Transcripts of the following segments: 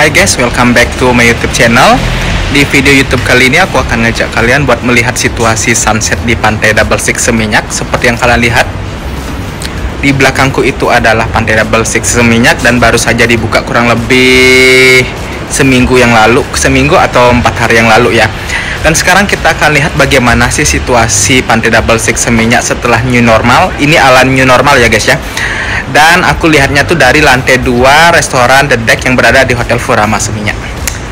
Hai guys, welcome back to my YouTube channel. Di video YouTube kali ini aku akan ngajak kalian buat melihat situasi sunset di pantai Double Six Seminyak seperti yang kalian lihat. Di belakangku itu adalah pantai Double Six Seminyak dan baru saja dibuka kurang lebih seminggu yang lalu, seminggu atau empat hari yang lalu ya. Dan sekarang kita akan lihat bagaimana sih situasi pantai Double Six Seminyak setelah new normal. Ini ala new normal ya guys ya dan aku lihatnya tuh dari lantai 2 restoran The Deck yang berada di Hotel Furama Seminyak.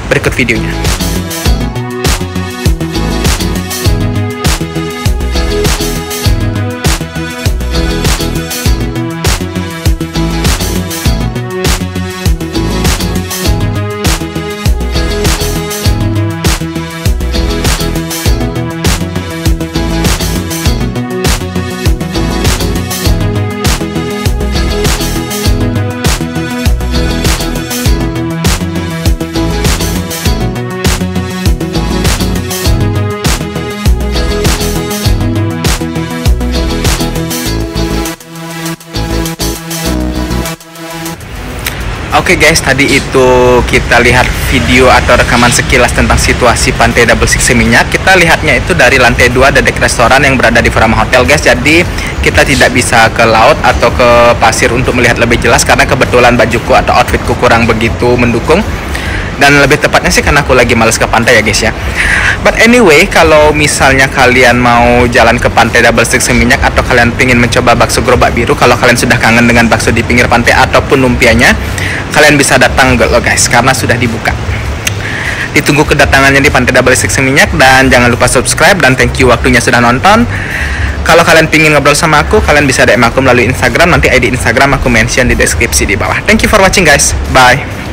Berikut videonya. Oke okay guys, tadi itu kita lihat video atau rekaman sekilas tentang situasi pantai Double Six Seminyak. Kita lihatnya itu dari lantai 2 ada dek restoran yang berada di Furama Hotel guys. Jadi kita tidak bisa ke laut atau ke pasir untuk melihat lebih jelas karena kebetulan bajuku atau outfitku kurang begitu mendukung dan lebih tepatnya sih karena aku lagi males ke pantai ya guys ya. But anyway kalau misalnya kalian mau jalan ke pantai double six minyak atau kalian ingin mencoba bakso gerobak biru kalau kalian sudah kangen dengan bakso di pinggir pantai ataupun lumpianya kalian bisa datang lo guys karena sudah dibuka. Ditunggu kedatangannya di pantai double six minyak dan jangan lupa subscribe dan thank you waktunya sudah nonton. Kalau kalian pingin ngobrol sama aku kalian bisa DM aku melalui Instagram. Nanti ID Instagram aku mention di deskripsi di bawah. Thank you for watching guys. Bye